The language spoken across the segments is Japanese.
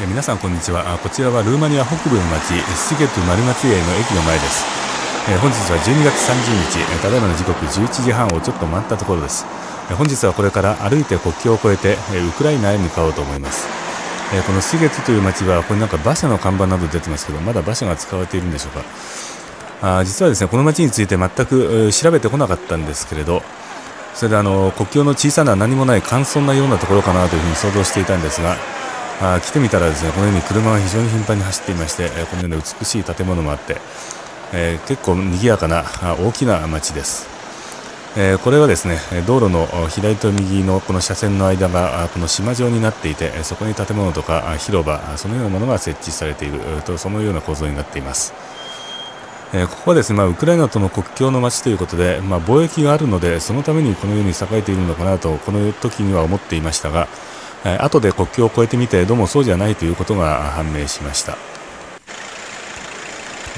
皆さんこんにちは。こちらはルーマニア北部の町シゲトゥマルマツイエの駅の前です、本日は12月30日、ただいまの時刻11時半をちょっと待ったところです、本日はこれから歩いて国境を越えて、ウクライナへ向かおうと思います、このシゲトゥという町はこれなんか馬車の看板など出てますけどまだ馬車が使われているんでしょうか。あ実はですねこの町について全く調べてこなかったんですけれどそれであの国境の小さな何もない簡素なようなところかなというふうに想像していたんですがあ来てみたらですねこのように車が非常に頻繁に走っていまして、えこのような美しい建物もあって、え、結構賑やかな大きな街です。え、これはですね道路の左と右のこの車線の間がこの島状になっていてそこに建物とか広場そのようなものが設置されているとそのような構造になっています。え、ここはですね、まあ、ウクライナとの国境の街ということで、まあ、貿易があるのでそのためにこのように栄えているのかなとこの時には思っていましたが、え後で国境を越えてみてどうもそうじゃないということが判明しました、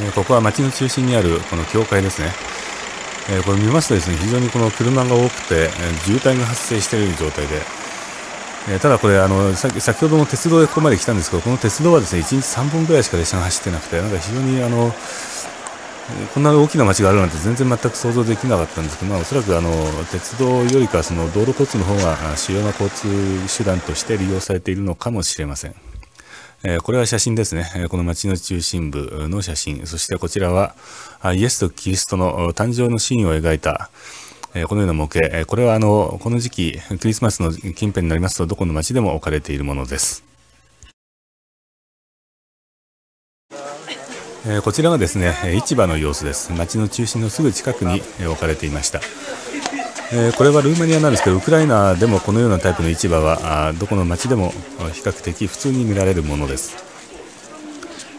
えここは町の中心にあるこの教会ですね、えこれ見ますとですね非常にこの車が多くて、え渋滞が発生している状態で、えただこれあの先ほどの鉄道でここまで来たんですけどこの鉄道はですね1日3本ぐらいしか列車が走ってなくてなんか非常にあのこんな大きな街があるなんて全然全く想像できなかったんですけど、まあ、おそらくあの鉄道よりかその道路交通の方が主要な交通手段として利用されているのかもしれません。えこれは写真ですね。この街の中心部の写真。そしてこちらはイエスとキリストの誕生のシーンを描いたこのような模型。これはあのこの時期クリスマスの近辺になりますとどこの街でも置かれているものです。えこちらがですね市場の様子です。街の中心のすぐ近くに置かれていました、えこれはルーマニアなんですけどウクライナでもこのようなタイプの市場はどこの町でも比較的普通に見られるものです。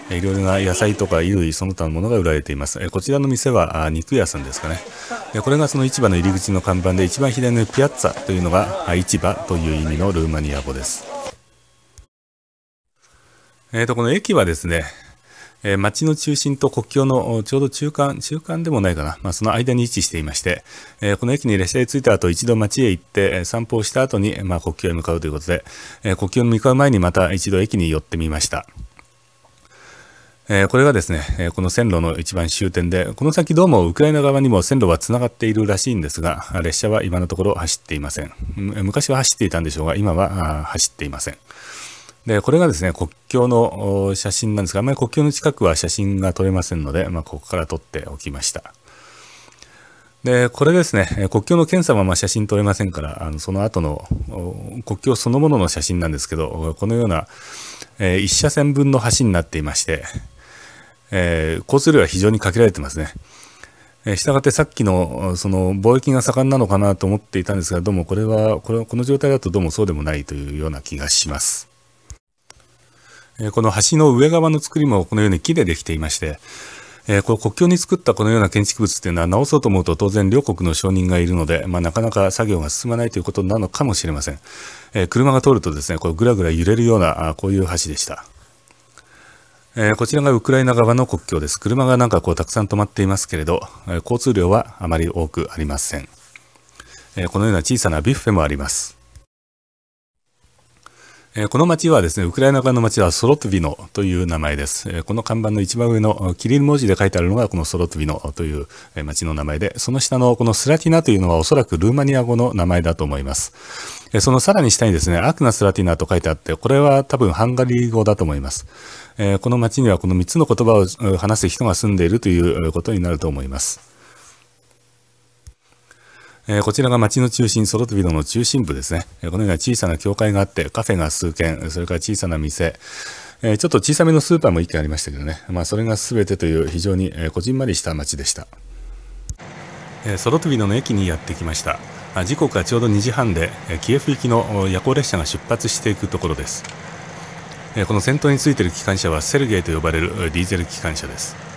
いろいろな野菜とか衣類その他のものが売られています。こちらの店は肉屋さんですかね。これがその市場の入り口の看板で一番左のピアッツァというのが市場という意味のルーマニア語です。えー、とこの駅はですねえー、町の中心と国境のちょうど中間、中間でもないかな、まあ、その間に位置していまして、えー、この駅に列車に着いた後、一度町へ行って、散歩をした後に、まあ、国境へ向かうということで、え国境に向かう前にまた一度駅に寄ってみました。えこれがですね、えこの線路の一番終点で、この先どうもウクライナ側にも線路はつながっているらしいんですが、列車は今のところ走っていません。昔は走っていたんでしょうが、今は走っていません。で、これがですね、国境の写真なんですが、あまり国境の近くは写真が撮れませんので、まあ、ここから撮っておきました。で、これですね、国境の検査はま写真撮れませんから、あのその後の国境そのものの写真なんですけど、このような、えー、1車線分の橋になっていまして、えー、交通量は非常に限られてますね。え、したがってさっきのその貿易が盛んなのかなと思っていたんですが、どうもこれは、これこの状態だとどうもそうでもないというような気がします。この橋の上側の作りもこのように木でできていまして、えこの国境に作ったこのような建築物っていうのは直そうと思うと当然両国の承認がいるので、まあ、なかなか作業が進まないということなのかもしれません。え車が通るとですね、これぐらぐら揺れるようなあこういう橋でした。えこちらがウクライナ側の国境です。車がなんかこうたくさん止まっていますけれど、え交通量はあまり多くありません。えこのような小さなビュッフェもあります。えこの町はですね、ウクライナ側の町はソロトビノという名前です。えこの看板の一番上のキリル文字で書いてあるのがこのソロトビノという町の名前で、その下のこのスラティナというのはおそらくルーマニア語の名前だと思います。えそのさらに下にですね、アクナスラティナと書いてあって、これは多分ハンガリー語だと思います。えこの町にはこの3つの言葉を話す人が住んでいるということになると思います。えー、こちらが街の中心、ソロトビドの中心部ですね。えー、このような小さな教会があって、カフェが数軒、それから小さな店、えー、ちょっと小さめのスーパーも1軒ありましたけどね。まあ、それが全てという非常に、えこじんまりした街でした。えソロトビドの駅にやってきました。あ時刻はちょうど2時半でえ、キエフ行きの夜行列車が出発していくところです。この先頭についている機関車はセルゲイと呼ばれるディーゼル機関車です。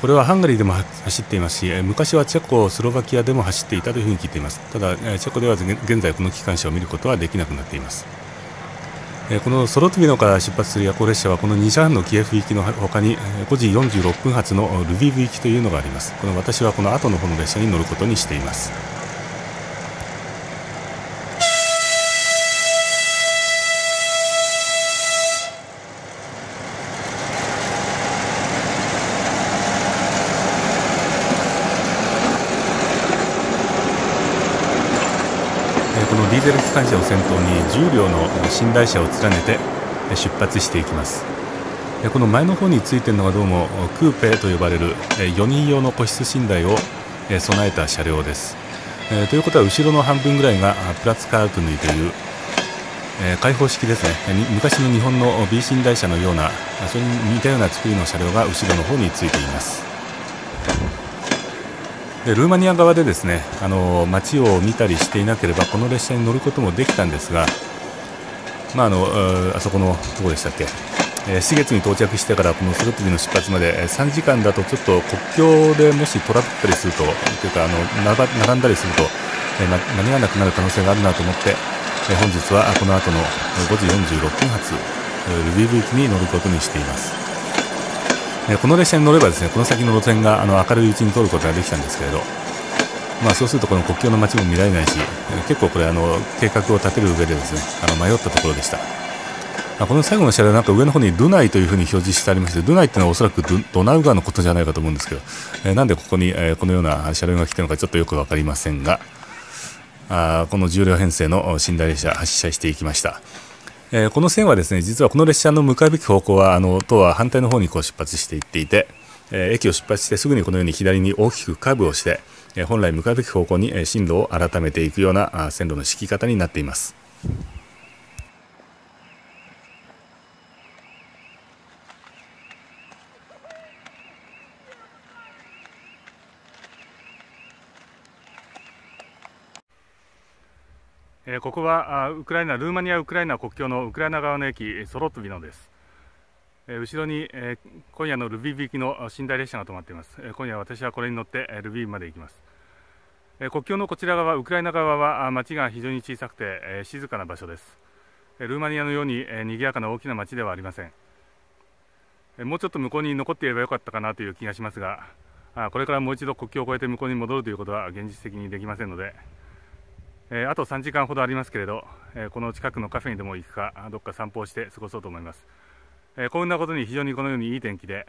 これはハンガリーでも走っていますし昔はチェコスロバキアでも走っていたというふうに聞いています。ただチェコでは現在この機関車を見ることはできなくなっています。このソロトゥビノから出発する夜行列車はこの2車半のキエフ行きのほかに5時46分発のルビーブ行きというのがあります。この私はこの後の方の列車に乗ることにしています。ゼル機関車を先頭に10両の寝台車を連ねて出発していきます。この前の方についているのがどうもクーペと呼ばれる4人用の個室寝台を備えた車両です。ということは後ろの半分ぐらいがプラツカートヌイという開放式ですね。昔の日本の B 寝台車のようなそれに似たような作りの車両が後ろの方についています。でルーマニア側でですねあの街を見たりしていなければこの列車に乗ることもできたんですが、まあ、あのあそこのどこでしたっけ。えー、4月に到着してからこのスロットビの出発まで3時間だとちょっと国境でもしトラブったりするとというかあの並んだりすると、えー、間に合わなくなる可能性があるなと思って、え、本日はこの後の5時46分発ルビーブ行きに乗ることにしています、えこの列車に乗ればですねこの先の路線があの明るいうちに通ることができたんですけれどまあ、そうするとこの国境の街も見られないし結構これあの計画を立てる上でですねあの迷ったところでした。あこの最後の車両なんか上の方にドゥナイというふうに表示してありましてドゥナイというのはおそらくドナウ川のことじゃないかと思うんですけど、えー、なんでここに、えー、このような車両が来てるのかちょっとよく分かりませんがあこの重量編成の寝台列車発車していきました。えー、この線はですね実はこの列車の向かうべき方向はあのとは反対の方にこう出発していっていて、えー、駅を出発してすぐにこのように左に大きくカーブをして、え、本来向かうべき方向に進路を改めていくような線路の敷き方になっています。え、ここはウクライナルーマニア・ウクライナ国境のウクライナ側の駅ソロトビノです、え、後ろに、え、今夜のルビー行きの寝台列車が止まっています、え今夜私はこれに乗ってルビーまで行きます、え国境のこちら側ウクライナ側は街が非常に小さくて、え静かな場所です、えルーマニアのように、え賑やかな大きな街ではありません、えもうちょっと向こうに残っていればよかったかなという気がしますがあこれからもう一度国境を越えて向こうに戻るということは現実的にできませんのでえー、あと3時間ほどありますけれど、えー、この近くのカフェにでも行くかどっか散歩をして過ごそうと思います、えー、こんなことに非常にこのようにいい天気で、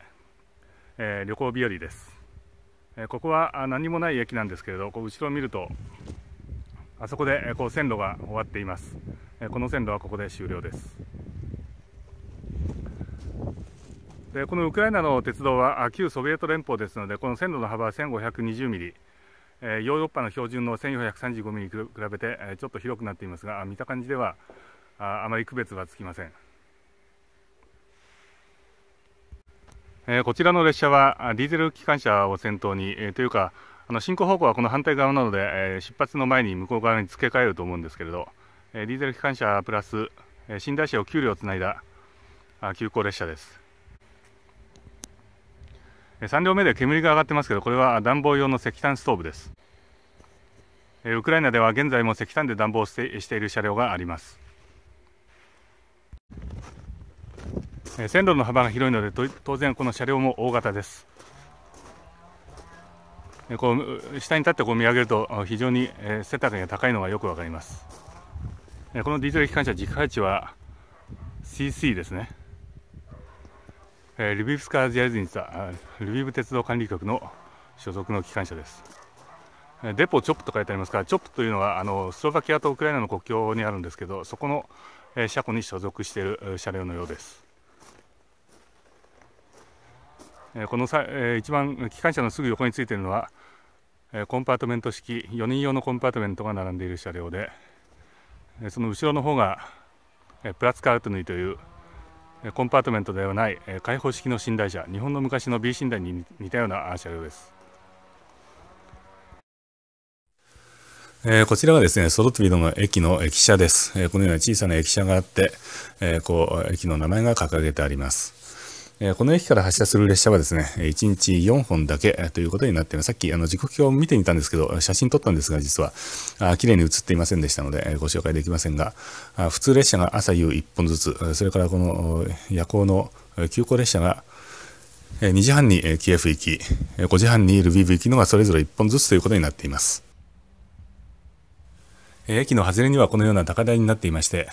え旅行日和です、えここは何もない駅なんですけれどこう後ろを見るとあそこでこう線路が終わっています、えこの線路はここで終了です。でこのウクライナの鉄道は旧ソビエト連邦ですのでこの線路の幅は1520ミリ。ヨーロッパの標準の1435ミリに比べて、ちょっと広くなっていますが見た感じではあまり区別はつきません、こちらの列車はディーゼル機関車を先頭に、というかあの進行方向はこの反対側なので、出発の前に向こう側に付け替えると思うんですけれど、ディーゼル機関車プラス、寝台車を9両つないだ急行列車です。3両目で煙が上がってますけどこれは暖房用の石炭ストーブです。ウクライナでは現在も石炭で暖房してしている車両があります。線路の幅が広いので当然この車両も大型です。こう下に立ってこう見上げると非常に背丈が高いのがよくわかります。このディーゼル機関車軸配置は CC ですね。えー、リビブスカージャズニツァリビブ鉄道管理局の所属の機関車です。デポチョップと書いてありますから、チョップというのはあのスロバキアとウクライナの国境にあるんですけど、そこの、えー、車庫に所属している車両のようです。えー、このさ、えー、一番機関車のすぐ横についているのは、えー、コンパートメント式4人用のコンパートメントが並んでいる車両で、えー、その後ろの方が、えー、プラツカートヌイというコンパートメントではない開放式の寝台車日本の昔の B 寝台に似たような車両です。えー、こちらはですね、ソロトビドの駅の駅舎です。えー、このような小さな駅舎があって、えー、こう、駅の名前が掲げてあります。えこの駅から発車する列車はですね、1日4本だけということになっています。さっきあの時刻表を見てみたんですけど、写真撮ったんですが、実は、あ綺麗に写っていませんでしたので、ご紹介できませんが、あ普通列車が朝夕1本ずつ、それからこの夜行の急行列車が2時半にキエフ行き、5時半にルビーブ行きのがそれぞれ1本ずつということになっています。駅の外れにはこのような高台になっていまして、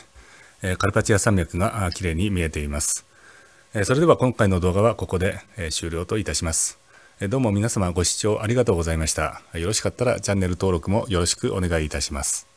カルパチア山脈が綺麗に見えています。それでは今回の動画はここで終了といたします。どうも皆様ご視聴ありがとうございました。よろしかったらチャンネル登録もよろしくお願いいたします。